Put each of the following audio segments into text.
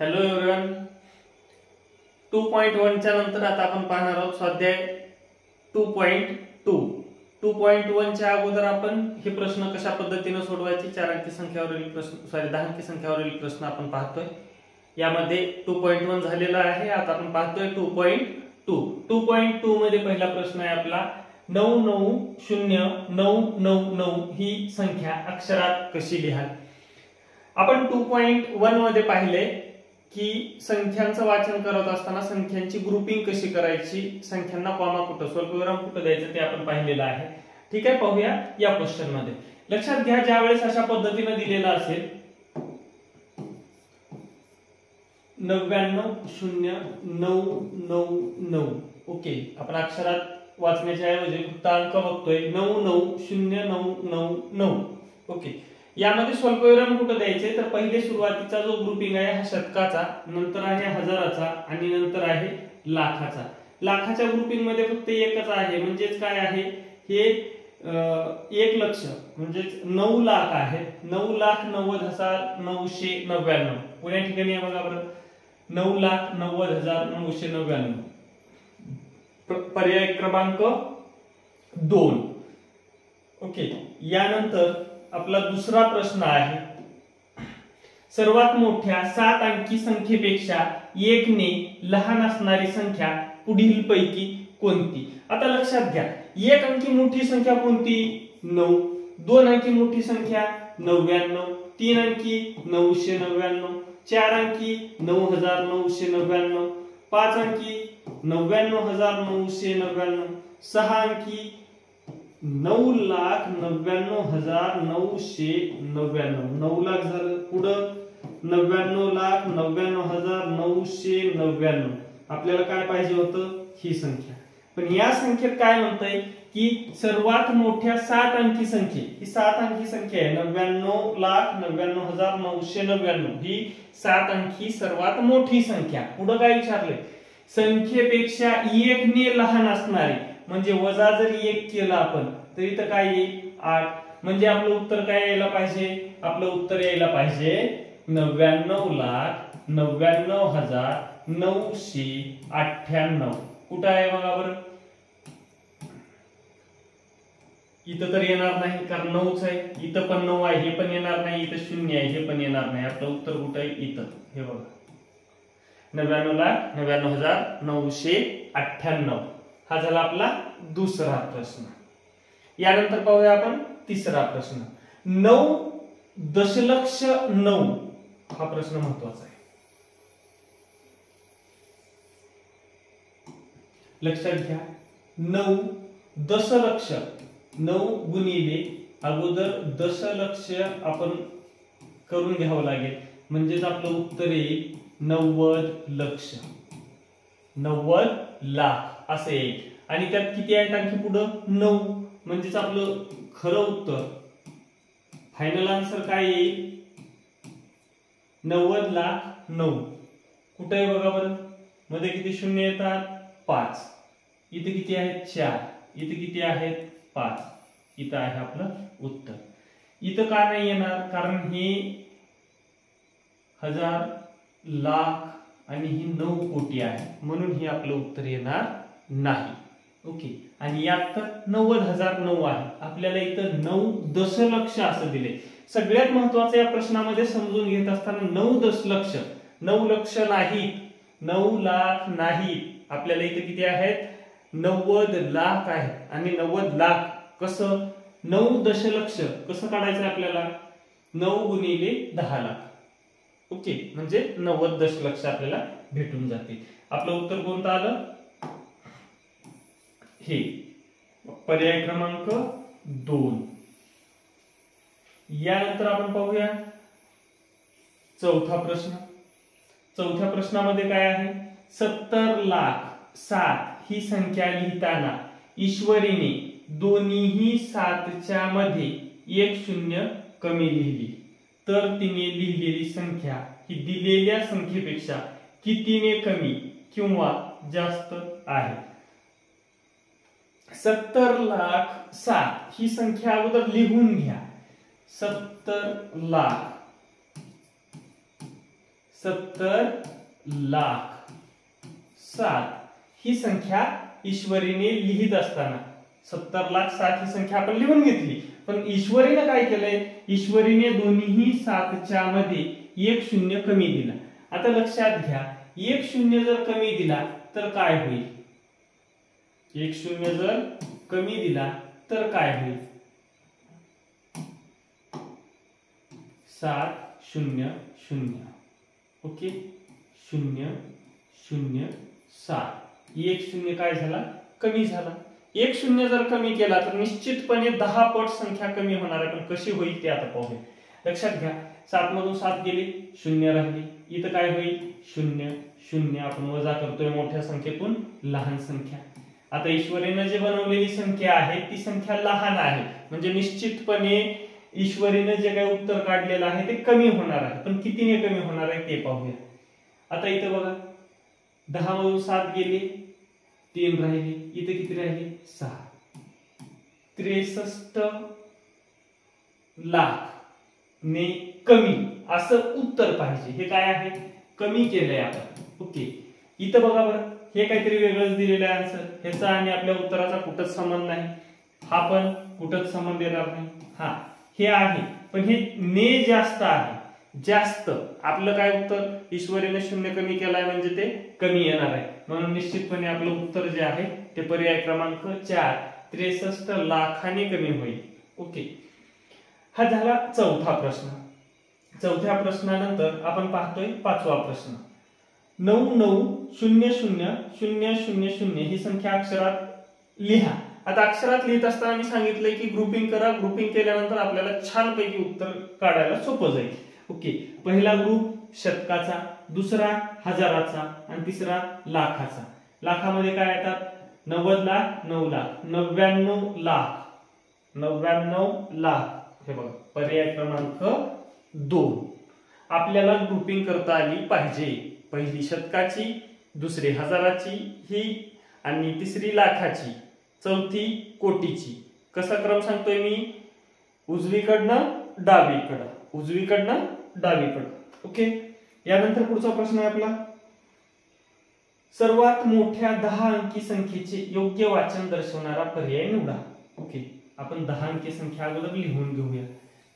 Hello everyone two point वनच्या नंतर आता आपण पाहणार आहोत स्वाध्याय two point two two point वनच्या अगोदर आपण हे प्रश्न कशा पद्धतीने सोडवायचे? चार अंकी संख्यावरील प्रश्न सॉरी दहा अंकी संख्यावरील प्रश्न आपण पाहतोय. यामध्ये टू पॉईंट वन झालेला आहे. आता आपण पाहतोय two point two two point two मध्ये पहिला प्रश्न आहे आपला नऊ नऊ शून्य नऊ नऊ नऊ ही संख्या अक्षरात कशी लिहाल? आपण टू पॉईंट वनमध्ये पाहिले की संख्यांचं वाचन करत असताना संख्यांची ग्रुपिंग कशी करायची संख्यांना कॉमा कुठं स्वल्पविराम कुठं द्यायचं ते आपण पाहिलेलं आहे. ठीक आहे पाहूया या क्वेश्चनमध्ये. लक्षात घ्या ज्या वेळेस अशा पद्धतीने दिलेलं असेल नव्याण्णव शून्य नऊ नऊ नऊ. ओके आपण अक्षरात वाचण्याच्या ऐवजी फक्त अंक बघतोय. नऊ नऊ शून्य नऊ नऊ नऊ. ओके. यामध्ये स्वल्पविराम कुठं द्यायचे? तर पहिले सुरुवातीचा जो ग्रुपिंग आहे हा शतकाचा नंतर आहे हजाराचा आणि नंतर आहे लाखाचा. लाखाच्या ग्रुपिंगमध्ये फक्त एकच आहे. म्हणजेच काय आहे? हे एक लक्ष. म्हणजेच नऊ लाख आहे. नऊ लाख नव्वद हजार नऊशे नव्याण्णव. पुण्या ठिकाणी आहे बघा बरं? नऊ लाख नव्वद हजार नऊशे नव्याण्णव. पर्याय क्रमांक दोन. ओके. यानंतर आपला दुसरा प्रश्न आहे. सर्वात मोठ्या सात अंकी संख्येपेक्षा एकने लहान असणारी संख्या पुढील पैकी कोणती? आता लक्षात घ्या. एक अंकी मोठी संख्या कोणती? नऊ. दोन अंकी मोठी संख्या नव्याण्णव. तीन अंकी नऊशे नव्याण्णव. चार अंकी नऊ हजार नऊशे नव्याण्णव. पाच अंकी नव्याण्णव हजार नऊशे नव्याण्णव. सहा अंकी नऊ लाख नव्याण्णव हजार नऊशे नव्याण्णव. नऊ लाख झालं. पुढं? नव्याण्णव लाख नव्याण्णव हजार नऊशे नव्याण्णव. आपल्याला काय पाहिजे होतं? ही संख्या. पण या संख्येत काय म्हणतंय? की सर्वात मोठ्या सात अंकी संख्ये. ही सात अंकी संख्या आहे. नव्याण्णव लाख नव्याण्णव हजार नऊशे नव्याण्णव. ही सात अंकी सर्वात मोठी संख्या. पुढं काय विचारले संख्येपेक्षा एकने लहान असणारी. म्हणजे वजा जरी एक केला आपण तर इथं काय येईल? आठ. म्हणजे आपलं उत्तर काय यायला पाहिजे? आपलं उत्तर यायला पाहिजे नव्याण्णव लाख नव्याण्णव हजार नऊशे अठ्ठ्याण्णव. कुठं आहे बघा बरं? इथं तर येणार नाही कारण नऊच आहे. इथं पण नऊ आहे हे पण येणार नाही इथं शून्य आहे हे पण येणार नाही. आपलं उत्तर कुठं आहे? इथं. हे बघा. नव्याण्णव लाख नव्याण्णव हजार नऊशे अठ्ठ्याण्णव. हा झाला आपला दुसरा प्रश्न. यानंतर पाहूया आपण तिसरा प्रश्न. नऊ दशलक्ष नऊ हा प्रश्न महत्त्वाचा आहे. लक्षात घ्या. नऊ दशलक्ष नऊ गुणिले अगोदर दशलक्ष आपण करून घ्यावं लागेल. म्हणजेच आपलं उत्तर येईल नव्वद लक्ष. नव्वद लाख. असं येईल. आणि त्यात किती आहेत आणखी पुढं? नऊ. म्हणजेच आपलं खरं उत्तर. फायनल आन्सर काय येईल? नव्वद लाख नऊ. कुठे आहे बघा बरं? मध्ये किती शून्य येतात? पाच. इथे किती आहेत? चार. इथे किती आहेत? पाच. इथं आहे आपलं उत्तर. इथं का नाही येणार? कारण हे हजार लाख आणि ही नऊ कोटी आहे. म्हणून हे आपलं उत्तर येणार नाही. ओके. आणि यात तर नव्वद हजार नऊ आहे. आपल्याला इथं नऊ दशलक्ष असं दिले सगळ्यात महत्वाचं या प्रश्नामध्ये समजून घेत असताना नऊ दशलक्ष. नऊ लक्ष नाही. नऊ लाख नाही. आपल्याला इथं किती आहेत? नव्वद लाख आहे. आणि नव्वद लाख कसं? नऊ दशलक्ष कसं काढायचं आपल्याला? नऊ गुणिले दहा लाख. ओके. म्हणजे नव्वद दशलक्ष आपल्याला भेटून जाते आपलं उत्तर कोणतं आलं? हे. पर्याय क्रमांक दोन. यानंतर आपण पाहूया. चौथा प्रश्न. चौथ्या प्रश्नामध्ये काय आहे? सत्तर लाख सात ही संख्या लिहिताना ईश्वरीने दोन्हीही सातच्या मध्ये एक शून्य कमी लिहिली. तर तिने लिहिलेली संख्या ही दिलेल्या संख्येपेक्षा कितीने कमी किंवा जास्त आहे? सत्तर लाख सात. ही संख्या अगोदर लिहून घ्या. सत्तर लाख. सत्तर लाख सात. ही संख्या ईश्वरीने लिहित असताना. सत्तर लाख सात ही संख्या आपण लिहून घेतली. पण ईश्वरीनं काय केलंय? ईश्वरीने दोन्ही सातच्या मध्ये एक शून्य कमी दिला. आता लक्षात घ्या. एक शून्य जर कमी दिला तर काय होईल? एक शून्य जर कमी दिला तर काय होईल? सात शून्य शून्य. ओके? शून्य शून्य सात. एक शून्य काय झाला? कमी झाला. एक शून्य जर कमी केला तर निश्चितपणे दहा पट संख्या कमी होणार आहे. पण कशी होईल ते आता पाहू लक्षात घ्या. सात मधून सात गेले शून्य राहिले. इथं काय होईल? शून्य शून्य. आपण वजा करतोय मोठ्या संख्येतून लहान संख्या. आता ईश्वरीनं जे बनवलेली संख्या आहे ती संख्या लहान आहे. म्हणजे निश्चितपणे ईश्वरीनं जे काही उत्तर काढलेलं आहे ते कमी होणार आहे. पण कितीने कमी होणार आहे ते पाहूया. आता इथं बघा. दहा मधून सात गेले तीन राहिले इथं किती राहिले? सहा. त्रेसष्ट लाख ने कमी असं उत्तर पाहिजे. हे काय आहे? कमी केलंय आपण. ओके. इथं बघा बरं. हे काहीतरी वेगळंच दिलेलं आहे आन्सर ह्याचा आणि आपल्या उत्तराचा कुठंच संबंध नाही. हा पण कुठंच संबंध येणार नाही. हा हे आहे. पण हे ने जास्त आहे. जास्त. आपलं काय उत्तर? ईश्वरीने शून्य कमी केलाय म्हणजे ते कमी येणार आहे. म्हणून निश्चितपणे आपलं उत्तर जे आहे ते पर्याय क्रमांक चार. त्रेसष्ट लाखाने कमी होईल. ओके. हा झाला चौथा प्रश्न. चौथ्या प्रश्नानंतर आपण पाहतोय पाचवा प्रश्न. नऊ नऊ शून्य शून्य शून्य शून्य शून्य ही संख्या अक्षरात लिहा. आता अक्षरात लिहित असताना मी सांगितलंय की ग्रुपिंग करा. ग्रुपिंग केल्यानंतर आपल्याला छानपैकी उत्तर काढायला सोपं जाईल. ओके पहिला ग्रुप शतकाचा दुसरा हजाराचा आणि तिसरा लाखाचा. लाखामध्ये काय येतात? नव्वद लाख नऊ लाख. नव्याण्णव लाख. नव्याण्णव लाख. हे बघा पर्याय क्रमांक दोन. आपल्याला ग्रुपिंग करता आली पाहिजे. पहिली शतकाची दुसरी हजाराची ही आणि तिसरी लाखाची चौथी कोटीची. कसा क्रम सांगतोय मी? उजवीकडनं डावीकडं. उजवीकडनं डावीकडं. ओके? यानंतर पुढचा प्रश्न आहे आपला. सर्वात मोठ्या दहा अंकी संख्येचे योग्य वाचन दर्शवणारा पर्याय निवडा. ओके? आपण दहा अंकी संख्या अगोदर लिहून घेऊया.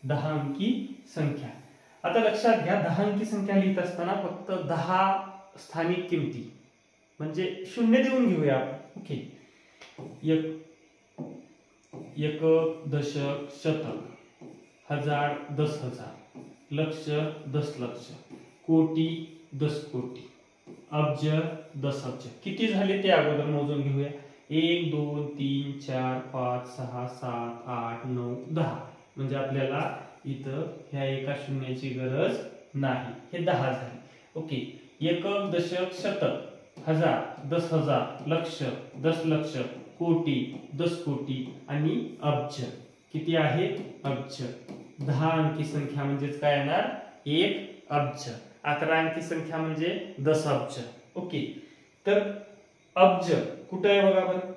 दहा अंकी संख्या. आता लक्षात घ्या दहा अंकी संख्या लिहित असताना फक्त दहा स्थानिक किमती. म्हणजे शून्य देऊन घेऊया. आपण ओके. एक एक दशक शतक. हजार दस हजार. लक्ष दस लक्ष. कोटी दस कोटी. अब्ज दस अब्ज. किती झाले ते अगोदर मोजून घेऊया. एक दोन तीन चार पाच सहा सात आठ नऊ दहा. म्हणजे आपल्याला इथं ह्या एका शून्याची गरज नाही. हे दहा झाले. ओके. एकक दशक शतक. हजार दस हजार लक्ष दस लक्ष कोटी दस कोटी आणि अब्ज. किती आहे? अब्ज. दहा अंकी संख्या म्हणजेच काय येणार? एक अब्ज. अकरा अंकी संख्या म्हणजे दस अब्ज. ओके. तर अब्ज कुठं आहे बघा बरं?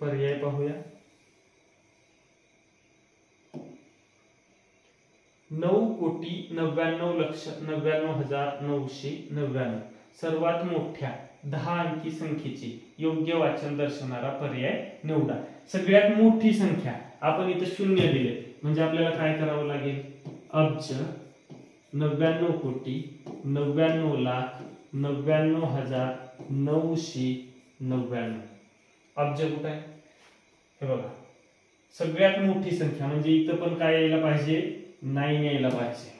पर्याय पाहूया? नऊ कोटी नव्याण्णव लक्ष नव्याण्णव हजार नऊशे नव्याण्णव. सर्वात मोठ्या दहा अंकी संख्येचे योग्य वाचन दर्शवणारा पर्याय निवडा. सगळ्यात मोठी संख्या आपण इथं शून्य दिले. म्हणजे आपल्याला काय करावं लागेल? अब्ज नव्याण्णव कोटी नव्याण्णव लाख नव्याण्णव हजार नऊशे नव्याण्णव. अब्ज कुठं आहे? हे बघा. सगळ्यात मोठी संख्या म्हणजे इथं पण काय यायला पाहिजे? नाही यायला पाहिजे.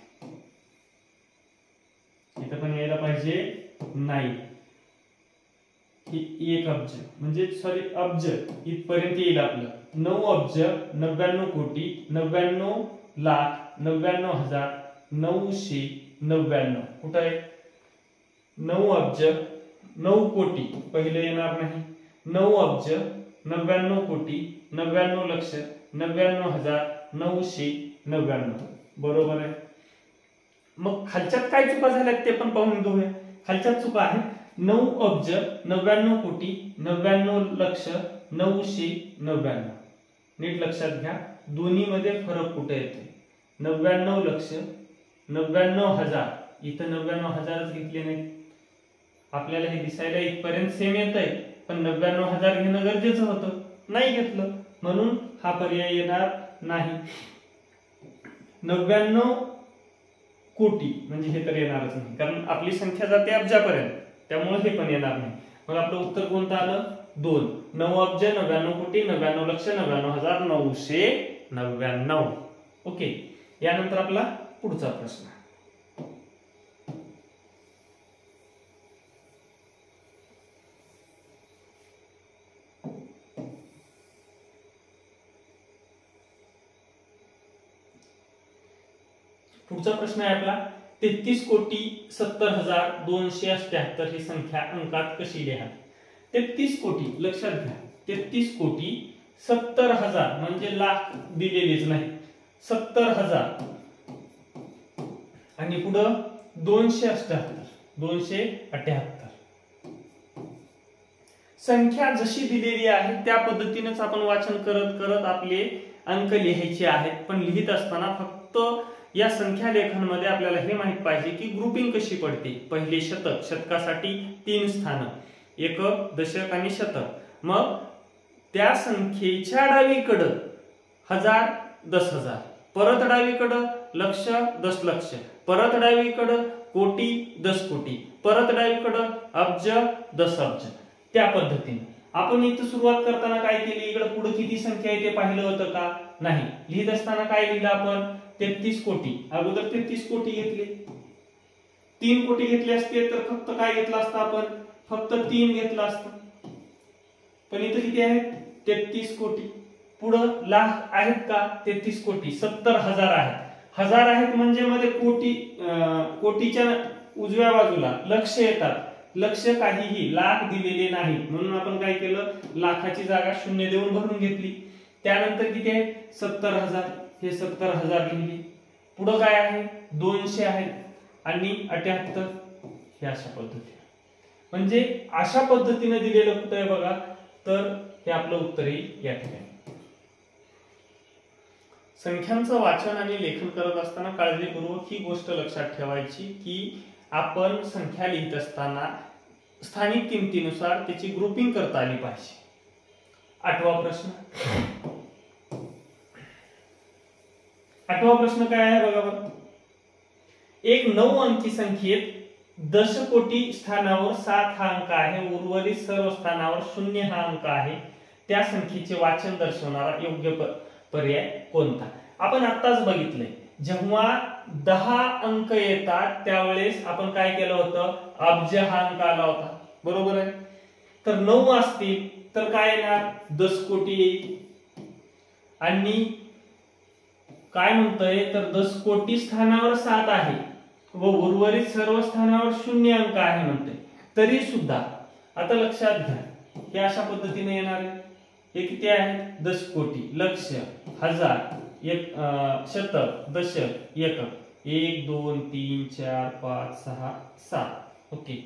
इथं पण यायला पाहिजे नाही. ही एक अब्ज म्हणजे सॉरी अब्ज इथपर्यंत येईल आपलं. नऊ अब्ज नव्याण्णव कोटी नव्याण्णव लाख नव्याण्णव हजार नऊशे नव्याण्णव. कुठं आहे? नऊ अब्ज नऊ कोटी. पहिले येणार नाही. नऊ अब्ज नव्याण्णव कोटी नव्याण्णव लक्ष नव्याण्णव हजार नऊशे नव्याण्णव. बरोबर आहे. मग खालच्यात काय चुका झाल्यात ते पण पाहून घेऊया खालच्यात चुका आहे नऊ अब्ज नव्याण्णव कोटी नव्याण्णव लक्ष नऊशे नव्याण्णव. नीट लक्षात घ्या. दोन्हीमध्ये फरक कुठे येते नव्याण्णव लक्ष नव्याण्णव हजार. इथं नव्याण्णव हजारच घेतले नाही आपल्याला हे दिसायला इथपर्यंत सेम येत आहे पण नव्याण्णव हजार घेणं गरजेचं होतं. नाही घेतलं. म्हणून हा पर्याय येणार नाही. नव्याण्णव कोटी. म्हणजे हे तर येणारच नाही. कारण आपली संख्या जाते अब्जापर्यंत. त्यामुळे हे पण येणार नाही. मग आपलं उत्तर कोणतं आलं? दोन. नऊ अब्ज नव्याण्णव कोटी नव्याण्णव लक्ष नव्याण्णव हजार नऊशे नव्याण्णव. ओके. यानंतर आपला पुढचा प्रश्न पुढचा प्रश्न आहे आपला. तेहतीस कोटी सत्तर हजार दोनशे अठ्याहत्तर ही संख्या अंकात कशी लिहा तेहतीस कोटी लक्षात घ्या. तेहतीस कोटी सत्तर हजार म्हणजे लाख दिलेलीच नाही. सत्तर हजार. आणि पुढं दोनशे अठ्याहत्तर दोनशे अठ्याहत्तर. संख्या जशी दिलेली आहे त्या पद्धतीनेच आपण वाचन करत करत आपले अंक लिहायचे आहेत. पण लिहित असताना फक्त या संख्या लेखांमध्ये आपल्याला हे माहीत पाहिजे की ग्रुपिंग कशी पडते? पहिले शतक शतकासाठी तीन स्थान एक दशक आणि शतक. मग त्या संख्येच्या डावीकडं हजार दस हजार. परत डावीकडं लक्ष दशलक्ष परत डावीकडं कोटी दस कोटी. परत डावीकडं अब्ज दस अब्ज. त्या पद्धतीने. आपण इथं सुरुवात करताना काय केली? इकडे पुढे किती संख्या आहे ते पाहिलं होतं का? नाही. लिहित असताना काय लिहिलं आपण? तेहतीस कोटी. अगोदर तेहतीस कोटी घेतले. तीन कोटी घेतले असते तर फक्त काय घेतलं असतं आपण? फक्त तीन घेतलं असतं. पण इथं किती आहेत? तेहतीस कोटी. पुढं लाख आहेत का? तेहतीस कोटी. सत्तर हजार आहेत. हजार आहेत म्हणजे मध्ये कोटी कोटीच्या उजव्या बाजूला लक्ष येतात. लक्ष काहीही लाख दिलेले नाही. म्हणून आपण काय केलं? लाखाची जागा शून्य देऊन भरून घेतली. त्यानंतर किती आहे सत्तर हजार. हे सत्तर हजार लिहिले. पुढं काय आहे? दोनशे आहेत आणि अठ्याहत्तर. हे अशा पद्धतीने म्हणजे अशा पद्धतीने दिलेलं कुठं आहे बघा. तर हे आपलं उत्तर येईल या ठिकाणी. संख्यांचं वाचन आणि लेखन करत असताना काळजीपूर्वक ही गोष्ट लक्षात ठेवायची की आपण संख्या लिहित असताना स्थानिक किमतीनुसार त्याची ग्रुपिंग करता आली पाहिजे. आठवा प्रश्न. आठवा प्रश्न काय आहे बघा बरं. एक नऊ अंकी संख्येत दशकोटी स्थानावर सात हा अंक आहे उर्वरित सर्व स्थानावर शून्य हा अंक आहे. त्या संख्येचे वाचन दर्शवणारा योग्य पर्याय कोणता? आपण आत्ताच बघितलंय. जेव्हा दहा अंक येतात त्यावेळेस आपण काय केलं होतं? अब्ज हा अंक आला होता. बरोबर आहे? तर नऊ असतील तर काय येणार? दस कोटी येईल आणि काय म्हणतोय? तर दस कोटी स्थानावर सात आहे व उर्वरित सर्व स्थानावर शून्य अंक आहे म्हणते. तरी सुद्धा आता लक्षात घ्या हे अशा पद्धतीने येणार आहे. हे किती आहे? दस कोटी. लक्ष हजार एक शतक दशक एकक. एक दोन तीन चार पाच सहा सात. ओके.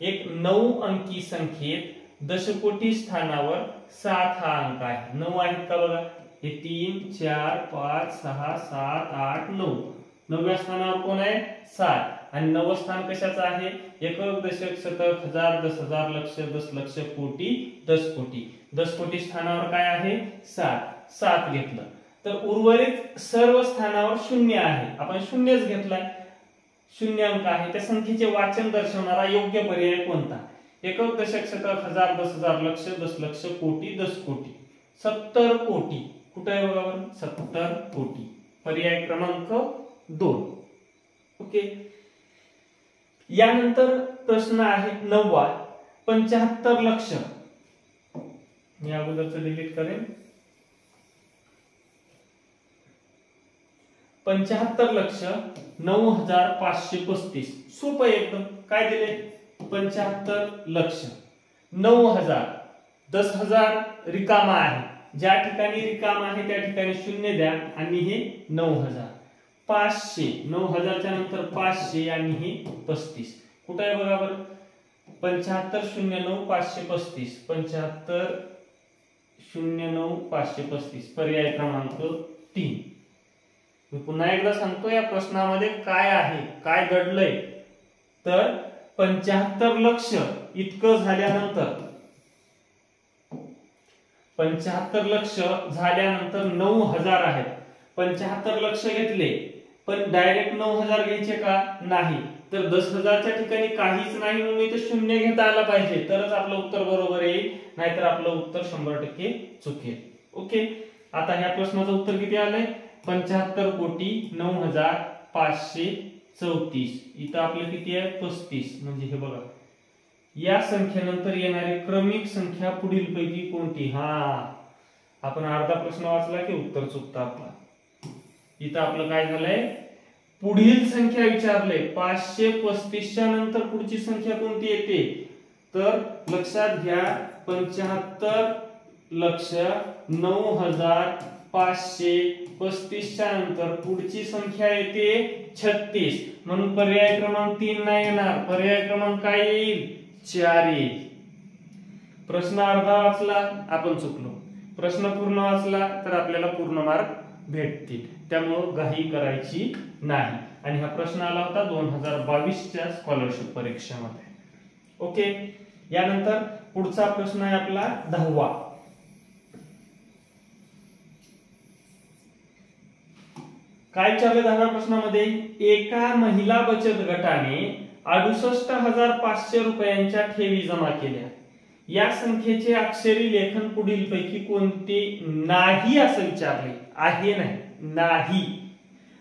एक नऊ अंकी संख्येत दशकोटी स्थानावर सात हा अंक आहे. नऊ आहेत का बघा? हे तीन चार पाच सहा सात आठ नऊ. नवव्या स्थानावर कोण आहे? सात. आणि नवं स्थान कशाचं आहे? एकक दशक शतक हजार दस हजार लक्ष दस लक्ष कोटी दस कोटी. दस कोटी स्थानावर काय आहे? सात. सात घेतलं. तर उर्वरित सर्व स्थानावर शून्य आहे. आपण शून्यच घेतलाय. शून्य अंक आहे. त्या संख्येचे वाचन दर्शवणारा योग्य पर्याय कोणता? एकक दशक शतक हजार दस हजार लक्ष दस लक्ष कोटी दस कोटी. सत्तर कोटी. कुठं आहे बघा बरं? सत्तर कोटी. पर्याय क्रमांक दोन. ओके. यानंतर प्रश्न आहे नववा. पंचाहत्तर लक्ष. मी अगोदरच डिलीट करेन. पंचाहत्तर लक्ष नऊ हजार पाचशे पस्तीस. सोपं एकदम. काय दिले? पंचाहत्तर लक्ष. नऊ हजार. दस हजार रिकामा आहे. ज्या ठिकाणी रिकाम आहे त्या ठिकाणी शून्य द्या आणि हे नऊ हजार. पाचशे नऊ हजारच्या नंतर पाचशे आणि हे पस्तीस. कुठं आहे बघा बरं पंच्याहत्तर शून्य नऊ पाचशे पस्तीस. पंच्याहत्तर शून्य नऊ पाचशे पस्तीस. पर्याय क्रमांक तीन. मी पुन्हा एकदा सांगतो या प्रश्नामध्ये काय आहे काय घडलंय. तर पंच्याहत्तर लक्ष इतकं झाल्यानंतर पंच्याहत्तर लक्ष झाल्यानंतर नऊ हजार आहेत. पंच्याहत्तर लक्ष घेतले पण डायरेक्ट नऊ हजार घ्यायचे का? नाही. तर दस हजारच्या ठिकाणी काहीच नाही म्हणून इथे शून्य घेता आला पाहिजे. तरच आपलं उत्तर बरोबर येईल नाहीतर आपलं उत्तर शंभर टक्के चुकेल. ओके? आता ह्या प्रश्नाचं उत्तर किती आलंय? पंच्याहत्तर कोटी नऊ हजार पाचशे चौतीस. इथं आपलं किती आहे? पस्तीस. म्हणजे हे बघा. या संख्येनंतर येणारी क्रमिक संख्या पुढील पैकी कोणती? हा. आपण अर्धा प्रश्न वाचला की उत्तर चुकता आपला? इथं आपलं काय झालंय? पुढील संख्या विचारले पाचशे पस्तीसच्या नंतर पुढची संख्या कोणती येते? तर लक्षात घ्या पंच्याहत्तर लक्ष नऊ हजार पाचशे पस्तीसच्या नंतर पुढची संख्या येते छत्तीस. म्हणून पर्याय क्रमांक तीन नाही येणार. पर्याय क्रमांक काय येईल? चारी. प्रश्न अर्धा वाचला आपण चुकलो. प्रश्न पूर्ण वाचला तर आपल्याला पूर्ण मार्क भेटतील. त्यामुळं घाई करायची नाही. आणि हा प्रश्न आला होता दोन हजार बावीसच्या स्कॉलरशिप परीक्षेमध्ये. ओके? यानंतर पुढचा प्रश्न आहे आपला दहावा. काय विचारले दहाव्या प्रश्नामध्ये? एका महिला बचत गटाने अडुसष्ट हजार पाचशे रुपयांच्या ठेवी जमा केल्या. या संख्येचे अक्षरी लेखन पुढील पैकी कोणते? नाही असं विचारले. आहे नाही. नाही.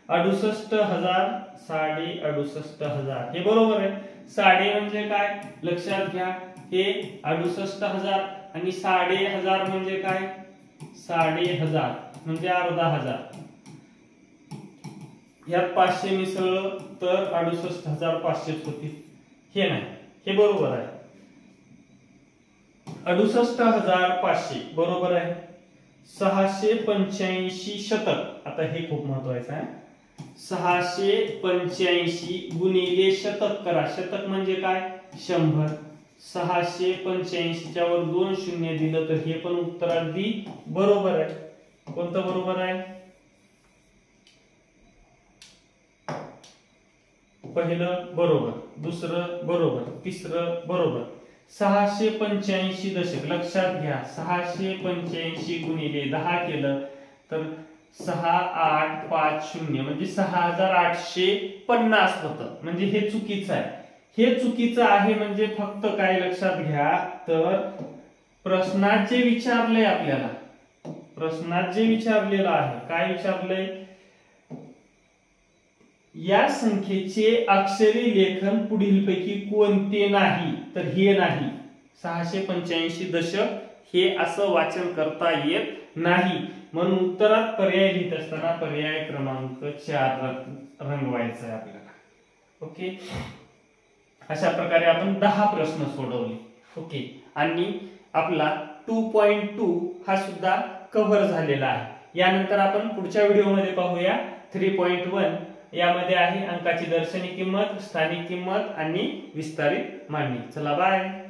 अडुसष्ट हजार साडे अडुसष्ट हजार. हे बरोबर आहे. साडे म्हणजे काय? लक्षात घ्या. हे अडुसष्ट हजार आणि साडे हजार म्हणजे काय? साडे हजार. म्हणजे अर्धा हजार. यात पाचशे मिसळलं तर अडुसष्ट हजार पाचशेच होतील हे नाही. हे बरोबर आहे. अडुसष्ट हजार पाचशे. बरोबर आहे. सहाशे पंच्याऐंशी शतक. आता हे खूप महत्वाचं आहे. सहाशे पंच्याऐंशी गुणिले शतक करा. शतक म्हणजे काय? शंभर. सहाशे पंच्याऐंशीच्या वर दोन शून्य दिलं तर हे पण उत्तर अगदी बरोबर आहे. कोणतं बरोबर आहे? पहिलं बरोबर दुसरं बरोबर तिसरं बरोबर. सहाशे पंच्याऐंशी दशक लक्षात घ्या सहाशे पंच्याऐंशी गुणिले दहा केलं तर सहा आठ पाच शून्य म्हणजे सहा हजार आठशे पन्नास होतं. म्हणजे हे चुकीचं आहे. हे चुकीचं आहे म्हणजे फक्त काय लक्षात घ्या तर प्रश्नात जे विचारलंय आपल्याला. प्रश्नात जे विचारलेलं आहे काय विचारलंय? या संख्येचे अक्षरी लेखन पुढील पैकी कोणते नाही तर हे नाही. सहाशे पंच्याऐंशी दशक हे असं वाचन करता येत नाही. म्हणून उत्तरात पर्याय लिहित असताना पर्याय क्रमांक चार रंगवायचा आहे आपल्याला. ओके? अशा प्रकारे आपण दहा प्रश्न सोडवले. ओके? आणि आपला टू पॉइंट टू हा सुद्धा कव्हर झालेला आहे. यानंतर आपण पुढच्या व्हिडिओमध्ये पाहूया. थ्री पॉइंट वन यामध्ये आहे अंकाची दर्शनी किंमत स्थानिक किंमत आणि विस्तारित मांडणी. चला बाय